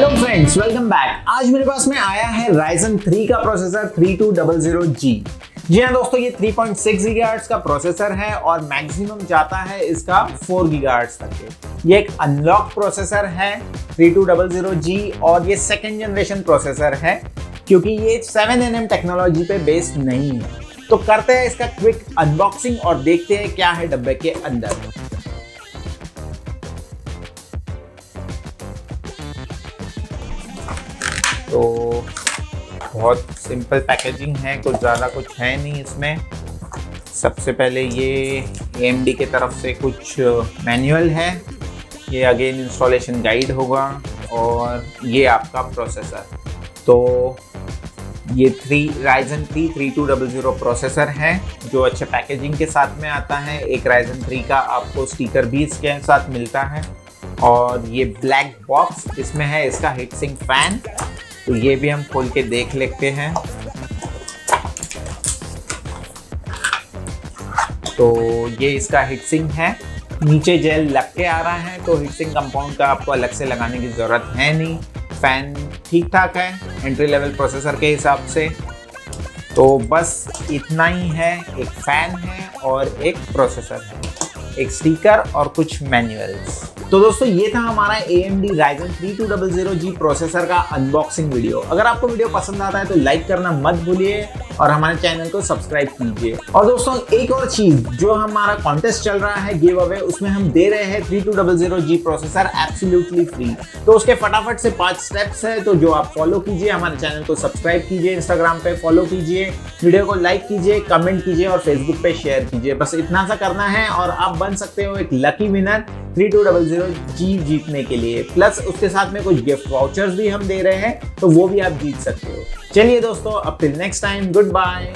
Friends welcome back आज मेरे पास में आया है राइजन 3 का प्रोसेसर 3200G जी हाँ दोस्तों, ये 3.6 पॉइंट का प्रोसेसर है और मैक्सिमम जाता है इसका 4 गीगाहर्ट्ज तक के। ये एक अनलॉक प्रोसेसर है 3200G और ये सेकेंड जनरेशन प्रोसेसर है, क्योंकि ये 7nm टेक्नोलॉजी पे बेस्ड नहीं है। तो करते हैं इसका क्विक अनबॉक्सिंग और देखते हैं क्या है डब्बे के अंदर। तो बहुत सिंपल पैकेजिंग है, कुछ ज़्यादा कुछ है नहीं इसमें। सबसे पहले ये ए की तरफ़ से कुछ मैनुअल है। ये अगेन इंस्टॉलेशन गाइड होगा और ये आपका प्रोसेसर तो ये three Ryzen three three two double zero processor है, जो अच्छे पैकेजिंग के साथ में आता है। एक राइजन थ्री का आपको स्टीकर भी इसके साथ मिलता है। और ये ब्लैक बॉक्स इसमें है, इसका हीट सिंक फ़ैन तो ये भी हम खोल के देख लेते हैं। तो ये इसका हिटसिंग है। नीचे जेल लग के आ रहा है तो हिटसिंग कंपाउंड का आपको अलग से लगाने की ज़रूरत है नहीं। फ़ैन ठीक ठाक है एंट्री लेवल प्रोसेसर के हिसाब से। तो बस इतना ही है, एक फ़ैन है और एक प्रोसेसर है, एक स्टीकर और कुछ मैनुअल्स तो दोस्तों, ये था हमारा A M D Ryzen three two double zero G processor का अनबॉक्सिंग वीडियो अगर आपको वीडियो पसंद आता है तो लाइक करना मत भूलिए और हमारे चैनल को सब्सक्राइब कीजिए। और दोस्तों, एक और चीज़, जो हमारा कॉन्टेस्ट चल रहा है गिव अवे उसमें हम दे रहे हैं 3200G प्रोसेसर एब्सोल्युटली फ्री तो उसके फटाफट से पाँच स्टेप्स है तो जो आप फॉलो कीजिए, हमारे चैनल को सब्सक्राइब कीजिए इंस्टाग्राम पे फॉलो कीजिए वीडियो को लाइक कीजिए कमेंट कीजिए और फेसबुक पे शेयर कीजिए। बस इतना सा करना है और आप बन सकते हो एक lucky winner three two double zero G जीतने के लिए। प्लस उसके साथ में कुछ गिफ्ट वाउचर्स भी हम दे रहे हैं तो वो भी आप जीत सकते हो। चलिए दोस्तों, अब till next time good bye